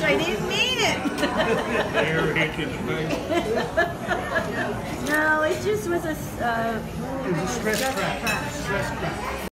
gosh, I didn't mean it. Air hit you no, it just was a. Uh, It was a stress crash. Stress crash.